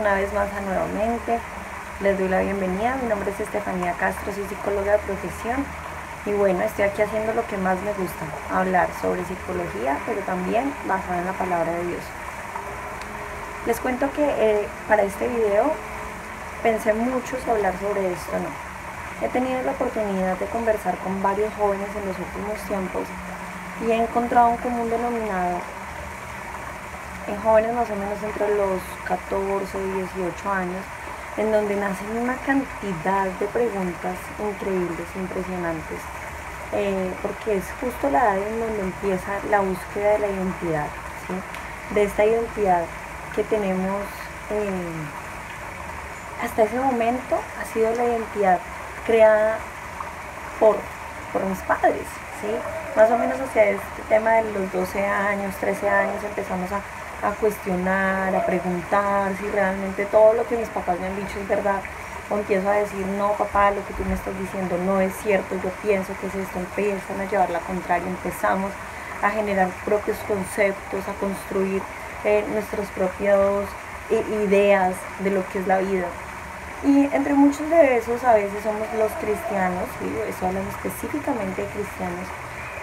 una vez más a Nuevamente. Les doy la bienvenida. Mi nombre es Estefanía Castro, soy psicóloga de profesión. Y bueno, estoy aquí haciendo lo que más me gusta, hablar sobre psicología, pero también basada en la palabra de Dios. Les cuento que eh, para este video pensé mucho hablar sobre esto, ¿no? He tenido la oportunidad de conversar con varios jóvenes en los últimos tiempos y he encontrado un común denominador en jóvenes más o menos entre los 14 y 18 años, en donde nacen una cantidad de preguntas increíbles, impresionantes, eh, porque es justo la edad en donde empieza la búsqueda de la identidad, de esta identidad que tenemos eh, hasta ese momento ha sido la identidad creada por, por mis padres, ¿sí? más o menos hacia este tema de los 12 años, 13 años empezamos a a cuestionar, a preguntar si realmente todo lo que mis papás me han dicho es verdad. O empiezo a decir, no papá, lo que tú me estás diciendo no es cierto, yo pienso que es esto, empiezan a llevar la contraria, empezamos a generar propios conceptos, a construir eh, nuestras propias eh, ideas de lo que es la vida. Y entre muchos de esos a veces somos los cristianos, y eso hablan específicamente de cristianos,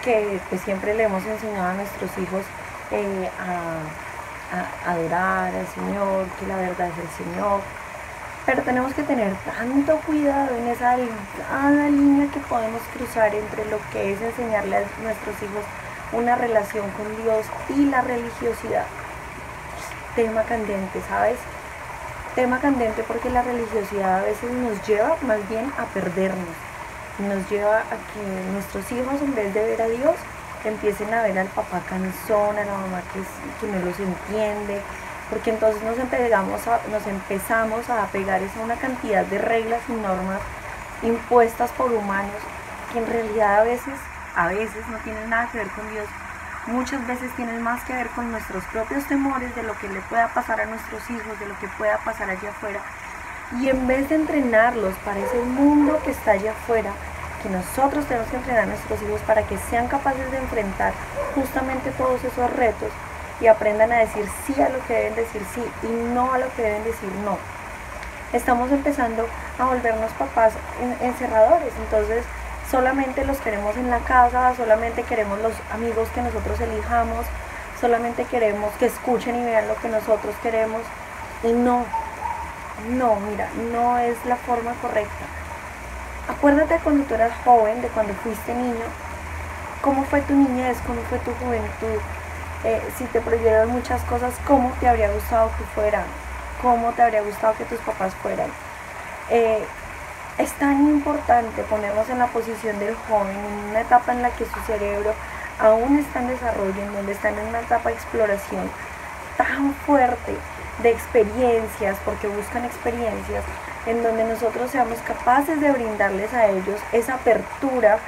que pues siempre le hemos enseñado a nuestros hijos eh, a adorar al Señor, que la verdad es el Señor. Pero tenemos que tener tanto cuidado en esa delgada línea que podemos cruzar entre lo que es enseñarle a nuestros hijos una relación con Dios y la religiosidad. Tema candente, ¿sabes? Tema candente porque la religiosidad a veces nos lleva más bien a perdernos. Nos lleva a que nuestros hijos en vez de ver a Dios empiecen a ver al papá cansón, a la mamá que, que no los entiende, porque entonces nos empezamos a, nos empezamos a apegar a una cantidad de reglas y normas impuestas por humanos que en realidad a veces, a veces no tienen nada que ver con Dios, muchas veces tienen más que ver con nuestros propios temores de lo que le pueda pasar a nuestros hijos, de lo que pueda pasar allá afuera. Y en vez de entrenarlos para ese mundo que está allá afuera, que nosotros tenemos que entrenar a nuestros hijos para que sean capaces de enfrentar justamente todos esos retos y aprendan a decir sí a lo que deben decir sí y no a lo que deben decir no. Estamos empezando a volvernos papás encerradores, entonces solamente los queremos en la casa, solamente queremos los amigos que nosotros elijamos, solamente queremos que escuchen y vean lo que nosotros queremos y no, no, mira, no es la forma correcta. Acuérdate cuando tú eras joven, de cuando fuiste niño, cómo fue tu niñez, cómo fue tu juventud, eh, si te prohibieron muchas cosas, cómo te habría gustado que fueran, cómo te habría gustado que tus papás fueran. Eh, es tan importante ponernos en la posición del joven, en una etapa en la que su cerebro aún está en desarrollo, en donde está en una etapa de exploración tan fuerte de experiencias, porque buscan experiencias, en donde nosotros seamos capaces de brindarles a ellos esa apertura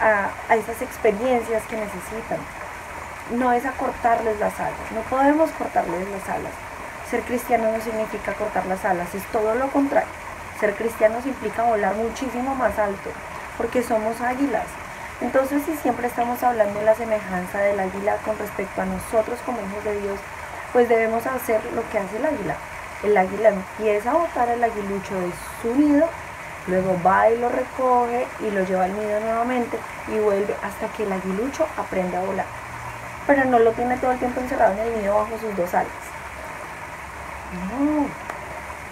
a, esas experiencias que necesitan. No es acortarles las alas, no podemos cortarles las alas. Ser cristiano no significa cortar las alas, es todo lo contrario. Ser cristianos implica volar muchísimo más alto, porque somos águilas. Entonces, si siempre estamos hablando de la semejanza del águila con respecto a nosotros como hijos de Dios, pues debemos hacer lo que hace el águila, el águila empieza a botar el aguilucho de su nido, luego va y lo recoge y lo lleva al nido nuevamente y vuelve hasta que el aguilucho aprende a volar. Pero no lo tiene todo el tiempo encerrado en el nido bajo sus dos alas. No,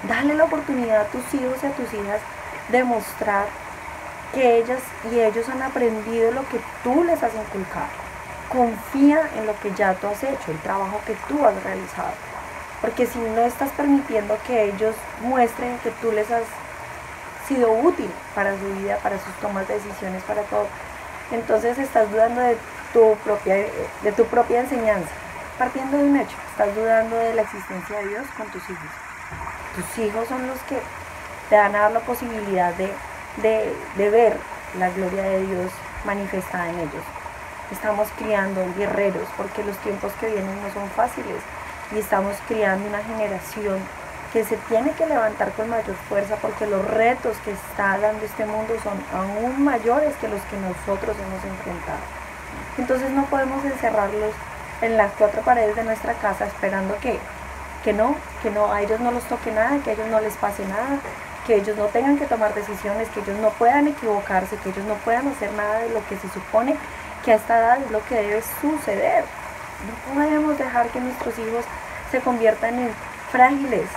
dale la oportunidad a tus hijos y a tus hijas de mostrar que ellas y ellos han aprendido lo que tú les has inculcado. Confía en lo que ya tú has hecho, el trabajo que tú has realizado. Porque si no estás permitiendo que ellos muestren que tú les has sido útil para su vida, para sus tomas de decisiones, para todo, entonces estás dudando de tu propia, de tu propia enseñanza. Partiendo de un hecho, estás dudando de la existencia de Dios con tus hijos. Tus hijos son los que te van a dar la posibilidad de, de ver la gloria de Dios manifestada en ellos. Estamos criando guerreros porque los tiempos que vienen no son fáciles y estamos criando una generación que se tiene que levantar con mayor fuerza porque los retos que está dando este mundo son aún mayores que los que nosotros hemos enfrentado. Entonces no podemos encerrarlos en las cuatro paredes de nuestra casa esperando que, que no, que no, a ellos no los toque nada, que a ellos no les pase nada, que ellos no tengan que tomar decisiones, que ellos no puedan equivocarse, que ellos no puedan hacer nada de lo que se supone que a esta edad es lo que debe suceder. No podemos dejar que nuestros hijos se conviertan en frágiles,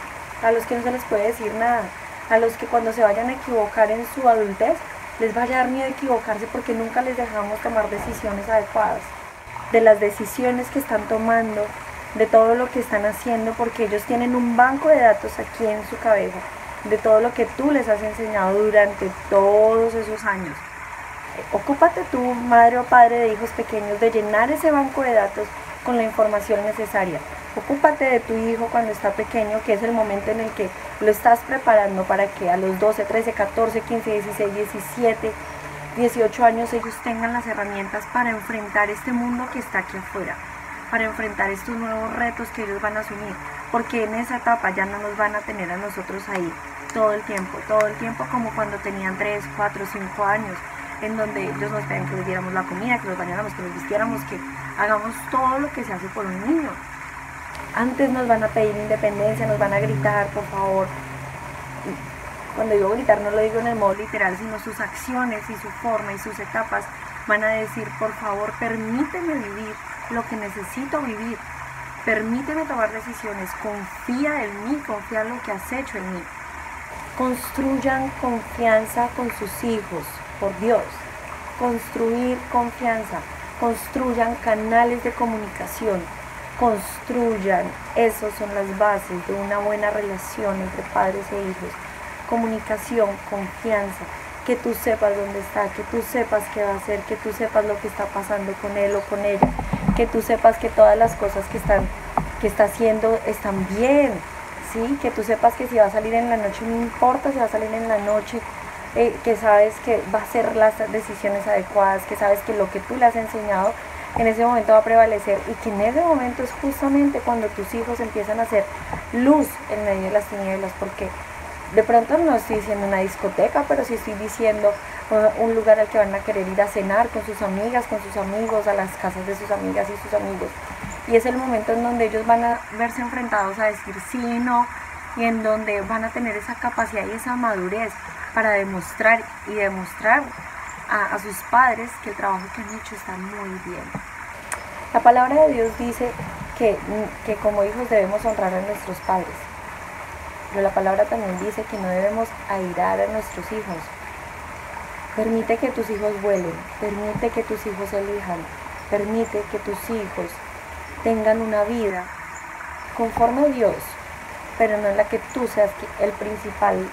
a los que no se les puede decir nada, a los que cuando se vayan a equivocar en su adultez les vaya a dar miedo equivocarse porque nunca les dejamos tomar decisiones adecuadas, de las decisiones que están tomando, de todo lo que están haciendo, porque ellos tienen un banco de datos aquí en su cabeza, de todo lo que tú les has enseñado durante todos esos años. Ocúpate tú, madre o padre de hijos pequeños, de llenar ese banco de datos con la información necesaria. Ocúpate de tu hijo cuando está pequeño, que es el momento en el que lo estás preparando para que a los 12, 13, 14, 15, 16, 17, 18 años ellos tengan las herramientas para enfrentar este mundo que está aquí afuera, para enfrentar estos nuevos retos que ellos van a asumir, porque en esa etapa ya no nos van a tener a nosotros ahí todo el tiempo, todo el tiempo como cuando tenían 3, 4, 5 años, en donde ellos nos pedían que les diéramos la comida, que los bañáramos, que los vistiéramos, que hagamos todo lo que se hace por un niño. Antes nos van a pedir independencia, nos van a gritar, por favor. Cuando digo gritar no lo digo en el modo literal, sino sus acciones y su forma y sus etapas van a decir, por favor, permíteme vivir lo que necesito vivir. Permíteme tomar decisiones, confía en mí, confía en lo que has hecho en mí. Construyan confianza con sus hijos, por Dios. Construir confianza. Construyan canales de comunicación. Construyan. Esas son las bases de una buena relación entre padres e hijos. Comunicación, confianza. Que tú sepas dónde está, que tú sepas qué va a hacer, que tú sepas lo que está pasando con él o con ella, que tú sepas que todas las cosas que están que está haciendo están bien, ¿sí? Que tú sepas que si va a salir en la noche no importa si va a salir en la noche, eh, que sabes que va a ser las decisiones adecuadas, que sabes que lo que tú le has enseñado en ese momento va a prevalecer y que en ese momento es justamente cuando tus hijos empiezan a hacer luz en medio de las tinieblas, porque de pronto no estoy diciendo una discoteca, pero sí estoy diciendo un lugar al que van a querer ir a cenar con sus amigas, con sus amigos, a las casas de sus amigas y sus amigos. Y es el momento en donde ellos van a verse enfrentados a decir sí y no, y en donde van a tener esa capacidad y esa madurez para demostrar y demostrar a, sus padres que el trabajo que han hecho está muy bien. La palabra de Dios dice que, que como hijos debemos honrar a nuestros padres, pero la palabra también dice que no debemos airar a nuestros hijos. Permite que tus hijos vuelen, permite que tus hijos elijan, permite que tus hijos tengan una vida conforme a Dios, pero no en la que tú seas el principal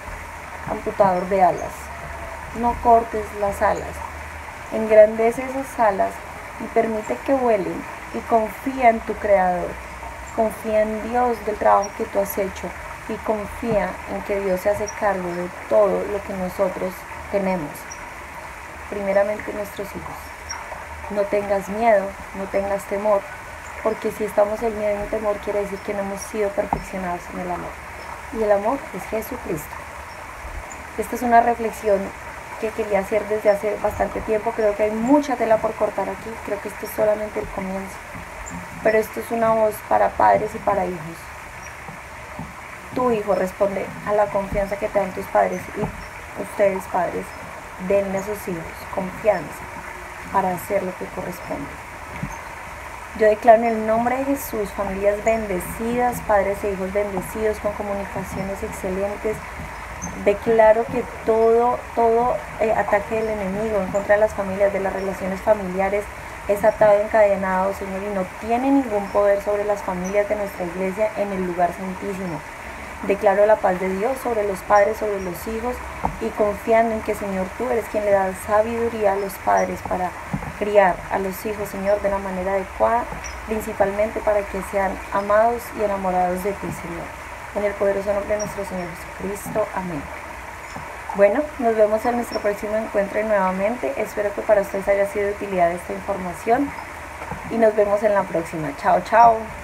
amputador de alas. No cortes las alas. Engrandece esas alas y permite que vuelen y confía en tu Creador. Confía en Dios del trabajo que tú has hecho y confía en que Dios se hace cargo de todo lo que nosotros tenemos. Primeramente nuestros hijos. No tengas miedo, no tengas temor, porque si estamos en miedo y en temor quiere decir que no hemos sido perfeccionados en el amor. Y el amor es Jesucristo. Esta es una reflexión que quería hacer desde hace bastante tiempo. Creo que hay mucha tela por cortar aquí. Creo que esto es solamente el comienzo. Pero esto es una voz para padres y para hijos. Tu hijo responde a la confianza que te dan tus padres y ustedes padres denle a sus hijos confianza para hacer lo que corresponde. Yo declaro en el nombre de Jesús familias bendecidas, padres e hijos bendecidos con comunicaciones excelentes, Declaro que todo, todo eh, ataque del enemigo en contra de las familias, de las relaciones familiares, es atado, encadenado, Señor, y no tiene ningún poder sobre las familias de nuestra iglesia en el lugar santísimo. Declaro la paz de Dios sobre los padres, sobre los hijos, y confiando en que, Señor, tú eres quien le da sabiduría a los padres para criar a los hijos, Señor, de la manera adecuada, principalmente para que sean amados y enamorados de ti, Señor. En el poderoso nombre de nuestro Señor Jesucristo. Amén. Bueno, nos vemos en nuestro próximo encuentro nuevamente. Espero que para ustedes haya sido de utilidad esta información y nos vemos en la próxima. Chao, chao.